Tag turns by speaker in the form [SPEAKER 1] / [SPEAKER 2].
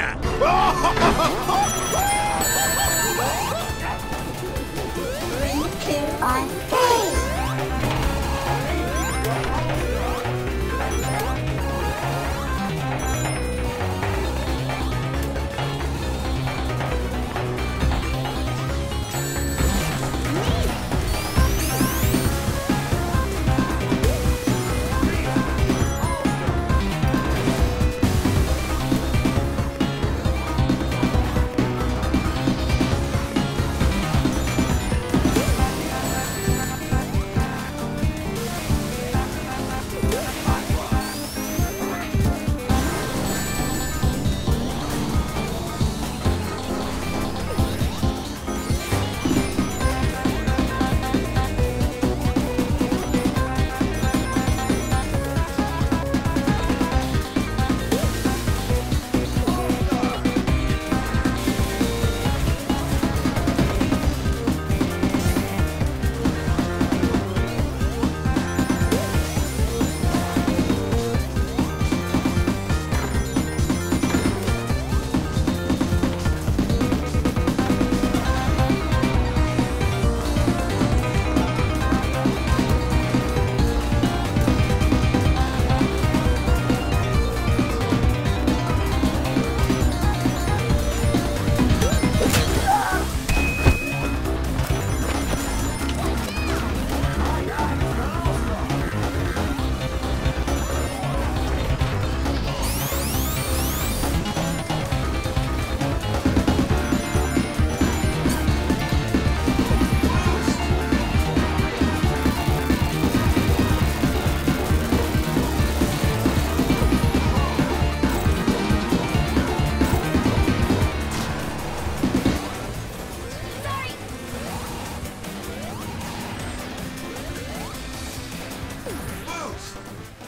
[SPEAKER 1] banana.
[SPEAKER 2] Three, two, one,
[SPEAKER 3] Boost!